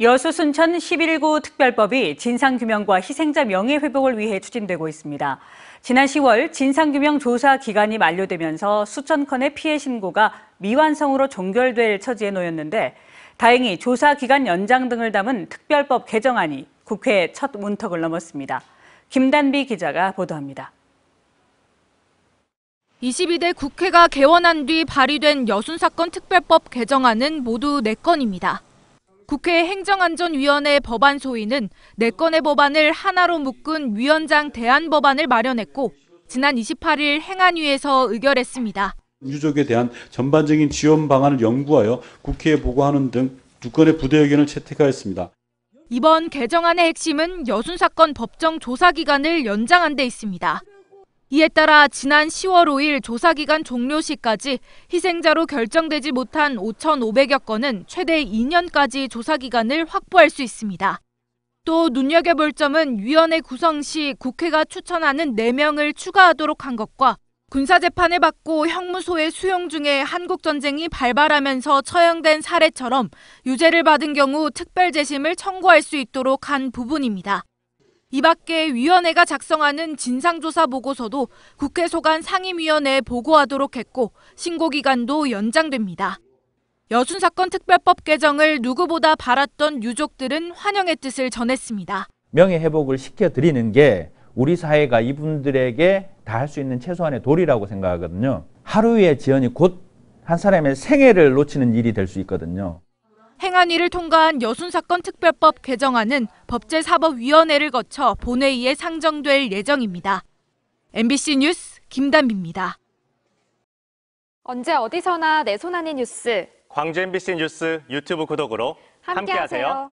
여수 순천 11구 특별법이 진상규명과 희생자 명예회복을 위해 추진되고 있습니다. 지난 10월 진상규명 조사 기간이 만료되면서 수천 건의 피해 신고가 미완성으로 종결될 처지에 놓였는데 다행히 조사 기간 연장 등을 담은 특별법 개정안이 국회 첫 문턱을 넘었습니다. 김단비 기자가 보도합니다. 22대 국회가 개원한 뒤 발의된 여순 사건 특별법 개정안은 모두 4건입니다. 국회 행정안전위원회 법안 소위는 4건의 법안을 하나로 묶은 위원장 대안 법안을 마련했고 지난 28일 행안위에서 의결했습니다. 유족에 대한 전반적인 지원 방안을 연구하여 국회에 보고하는 등두 건의 부대 의견을 채택하였습니다. 이번 개정안의 핵심은 여순 사건 법정 조사 기간을 연장한 데 있습니다. 이에 따라 지난 10월 5일 조사 기간 종료 시까지 희생자로 결정되지 못한 5,500여 건은 최대 2년까지 조사 기간을 확보할 수 있습니다. 또 눈여겨볼 점은 위원회 구성 시 국회가 추천하는 4명을 추가하도록 한 것과 군사재판을 받고 형무소에 수용 중에 한국전쟁이 발발하면서 처형된 사례처럼 유죄를 받은 경우 특별재심을 청구할 수 있도록 한 부분입니다. 이 밖에 위원회가 작성하는 진상조사 보고서도 국회 소관 상임위원회에 보고하도록 했고 신고 기간도 연장됩니다. 여순 사건 특별법 개정을 누구보다 바랐던 유족들은 환영의 뜻을 전했습니다. 명예 회복을 시켜 드리는 게 우리 사회가 이분들에게 다 할 수 있는 최소한의 도리라고 생각하거든요. 하루의 지연이 곧 한 사람의 생애를 놓치는 일이 될 수 있거든요. 행안위를 통과한 여순사건 특별법 개정안은 법제사법위원회를 거쳐 본회의에 상정될 예정입니다. MBC 뉴스 김단비입니다. 언제 어디서나 내 손 안의 뉴스 광주 MBC 뉴스 유튜브 구독으로 함께하세요. 함께하세요.